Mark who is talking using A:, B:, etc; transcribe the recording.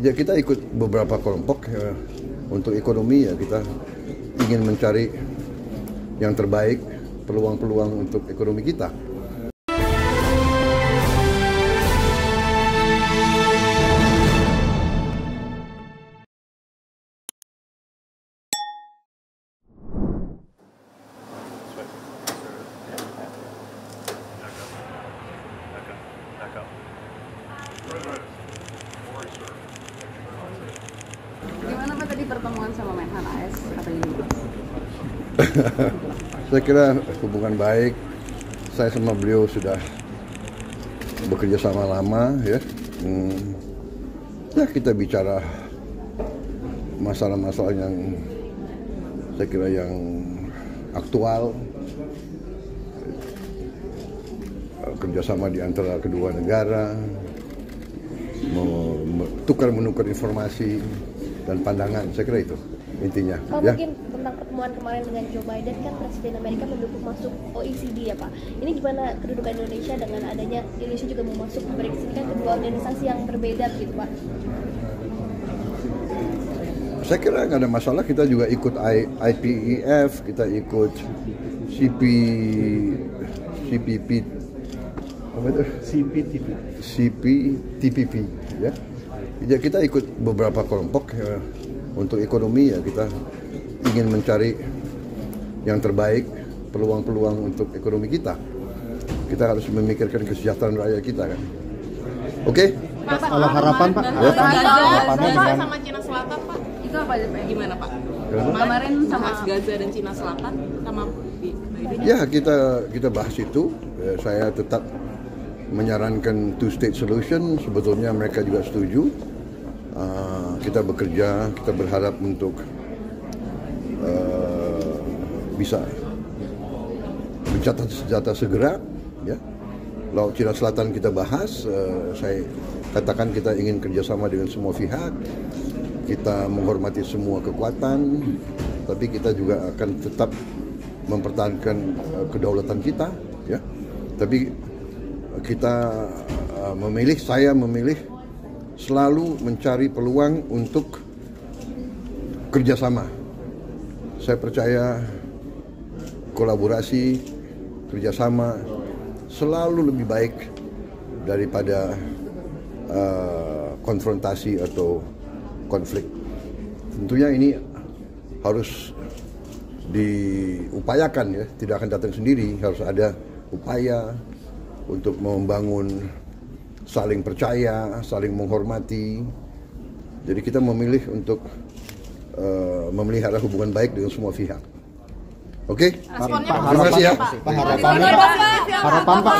A: Ya kita ikut beberapa kelompok ya, untuk ekonomi ya kita ingin mencari yang terbaik peluang-peluang untuk ekonomi kita.
B: Pak tadi pertemuan sama Menhan AS?
A: Saya kira hubungan baik. Saya sama beliau sudah bekerja sama lama ya. Hmm, ya kita bicara masalah-masalah yang saya kira yang aktual kerjasama di antara kedua negara tukar menukar informasi dan pandangan saya kira itu intinya
C: Pak,
A: ya
C: mungkin tentang pertemuan kemarin dengan Joe Biden kan Presiden Amerika mendukung masuk OECD ya Pak. Ini gimana kedudukan Indonesia dengan adanya Indonesia juga mau masuk BRICS ini kan kedua organisasi yang berbeda gitu Pak.
A: Saya kira nggak ada masalah kita juga ikut I- IPEF, kita ikut CP, CPP, apa itu?
D: CPTV.
A: CP, TPP, ya. Ya kita ikut beberapa kelompok ya, untuk ekonomi ya kita ingin mencari yang terbaik peluang-peluang untuk ekonomi kita. Kita harus memikirkan kesejahteraan rakyat kita kan. Oke?
D: Kalau harapan Pak,
A: Ya.
D: harapannya gimana?
E: sama Cina Selatan pak
B: Itu apa
E: gimana pak?
B: Kemarin sama
E: Gaza dan Cina Selatan sama
A: Ya kita kita bahas itu. Ya, saya tetap menyarankan two state solution. Sebetulnya mereka juga setuju. Uh, kita bekerja, kita berharap untuk uh, bisa mencatat senjata segera. Ya, Laut Cina Selatan kita bahas. Uh, saya katakan kita ingin kerjasama dengan semua pihak. Kita menghormati semua kekuatan, tapi kita juga akan tetap mempertahankan uh, kedaulatan kita. Ya, tapi kita uh, memilih, saya memilih selalu mencari peluang untuk kerjasama. Saya percaya kolaborasi, kerjasama selalu lebih baik daripada uh, konfrontasi atau konflik. Tentunya ini harus diupayakan ya, tidak akan datang sendiri, harus ada upaya untuk membangun saling percaya, saling menghormati. Jadi kita memilih untuk uh, memelihara hubungan baik dengan semua pihak. Oke?
D: Pak,
A: Terima kasih ya.
D: Pak harapannya, harapan Pak,